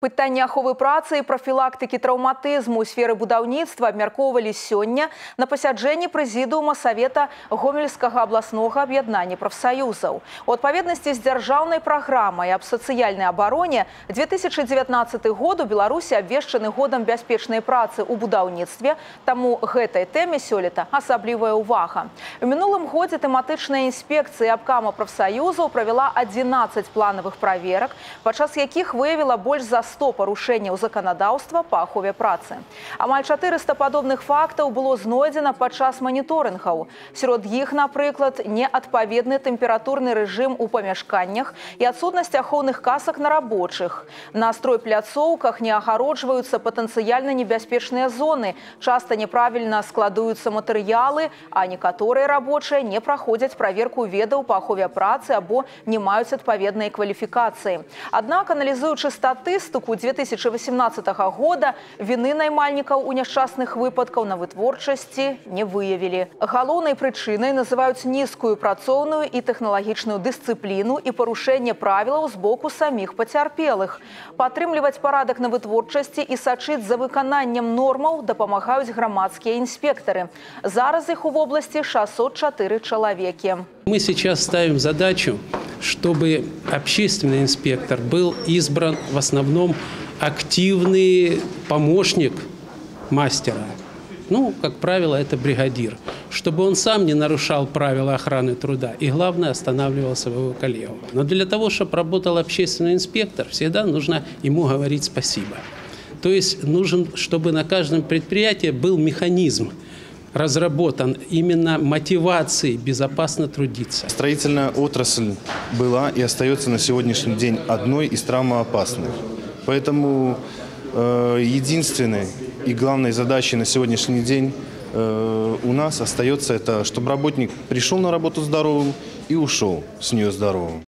Пытанні аховы працы і прафілактыкі траўматызму ў сферы будаўніцтва абмяркоўвалі сёння на пасяджэнні прэзідыума савета гомельскага абласнога аб'яднання прафсаюзаў. У адпаведнасці з дзяржаўнай праграмай аб сацыяльнай абароне 2019 год у Беларусі абвешчаны годам бяспечнай працы ў будаўніцтве, таму гэтай тэме сёлета асаблівая ўвага. У мінулым годзе тэматычная інспекцыя абкама прафсаюзаў правяла 11 планавых праверак, падчас якіх выявіла больш за 100 парушэнняў заканадаўства па ахове працы. Амаль 400 падобных фактаў было знойдзена падчас маніторынгаў. Сярод іх, напрыклад, неадпаведны тэмпературны рэжым у памяшканнях і адсутнасць ахоўных касак на рабочых. На стройпляцоўках не агароджваюцца патэнцыяльна небяспечныя зоны, часта няправільна складуюцца матэрыялы, а некаторыя рабочыя не праходзяць праверку ведаў па ахове працы або не маюць адпаведнай кваліфікацыі. Аднак аналізуючы статыстыку статыстыку 2018 года вины наймальнікаў у няшчасных выпадкаў на вытворчасці не выявілі. Галоўнай прычынай называюць нізкую працоўную і тэхналагічную дысцыпліну і парушэнне правілаў з боку саміх пацярпелых. Падтрымліваць парадак на вытворчасці і сачыць за выкананнем нормаў дапамагаюць грамадскія інспектары. Зараз іх у вобласці 604 чалавекі. Мы сейчас ставим задачу чтобы общественный инспектор был избран в основном активный помощник мастера. Ну, как правило, это бригадир. Чтобы он сам не нарушал правила охраны труда и, главное, останавливал своего коллегу. Но для того, чтобы работал общественный инспектор, всегда нужно ему говорить спасибо. То есть нужен, чтобы на каждом предприятии был механизм, разработан именно мотивацией безопасно трудиться. Строительная отрасль была и остается на сегодняшний день одной из травмоопасных. Поэтому э, единственной и главной задачей на сегодняшний день э, у нас остается это, чтобы работник пришел на работу здоровым и ушел с нее здоровым.